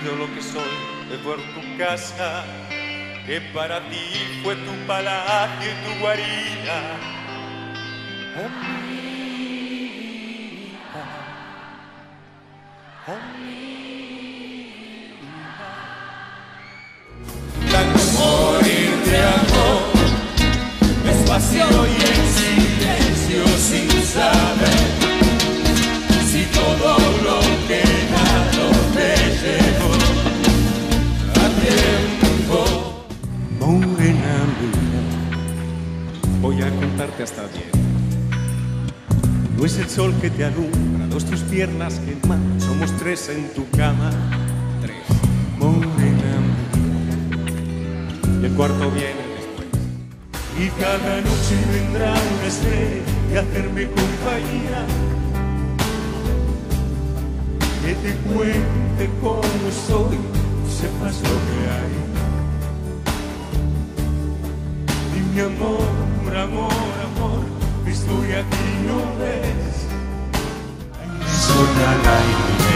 sido lo que soy es por tu casa, que para ti fue tu palacio y tu guarida. Contarte hasta diez. No es el sol que te alumbra, dos tus piernas queman, somos tres en tu cama. Tres. Morena y el cuarto viene después. Y cada noche vendrá una estrella a hacerme compañía que te cuente cómo soy, sepas lo que hay. Dime amor, amor, amor, estoy aquí, no ves. Hay un sol al